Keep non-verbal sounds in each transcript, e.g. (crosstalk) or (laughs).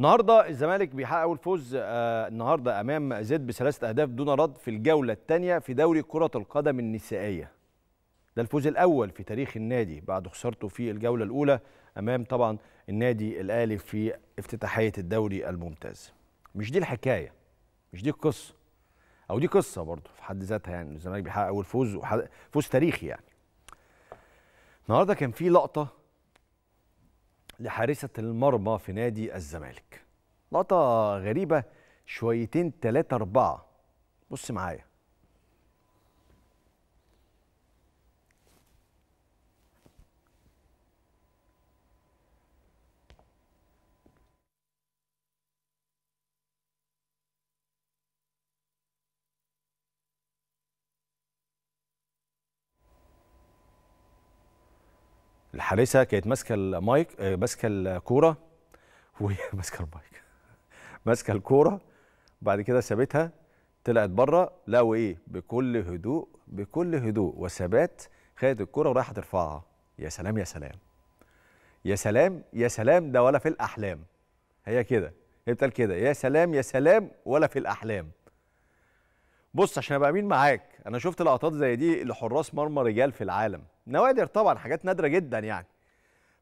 النهارده الزمالك بيحقق أول فوز آه النهارده أمام زد بثلاثة أهداف دون رد في الجولة الثانية في دوري كرة القدم النسائية. ده الفوز الأول في تاريخ النادي بعد خسارته في الجولة الأولى أمام طبعا النادي الأهلي في افتتاحية الدوري الممتاز. مش دي الحكاية مش دي القصة أو دي قصة برضه في حد ذاتها يعني الزمالك بيحقق أول فوز. فوز تاريخي يعني. النهارده كان في لقطة لحارسة المرمى في نادي الزمالك. لقطة غريبة شويتين تلاتة أربعة. بص معايا. الحارسة كانت ماسكة المايك آه، ماسكة الكورة. (laughs) وهي ماسكة المايك. ماسكة الكورة. بعد كده سابتها طلعت بره. لقوا إيه؟ بكل هدوء بكل هدوء وثبات خدت الكورة ورايحه ترفعها يا سلام يا سلام. يا سلام يا سلام ده ولا في الأحلام. هي كده. هي بتقال كده. يا سلام يا سلام ولا في الأحلام. بص عشان أبقى أمين معاك أنا شفت لقطات زي دي لحراس مرمى رجال في العالم. نوادر طبعا حاجات نادرة جدا يعني.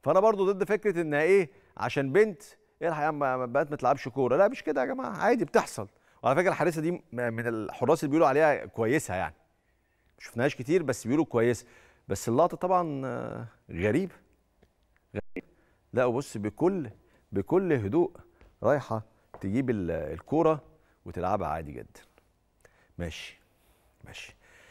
فأنا برضو ضد فكرة إن إيه عشان بنت الحق يا عم بقت ما تلعبش كورة. لا مش كده يا جماعة عادي بتحصل. وعلى فكرة الحارسه دي من الحراس اللي بيقولوا عليها كويسة يعني. ما شفناهاش كتير بس بيقولوا كويسة. بس اللقطة طبعا غريبه غريب. لا وبص بكل بكل هدوء رايحة تجيب ال- الكورة وتلعبها عادي جدا. Mexe, mexe.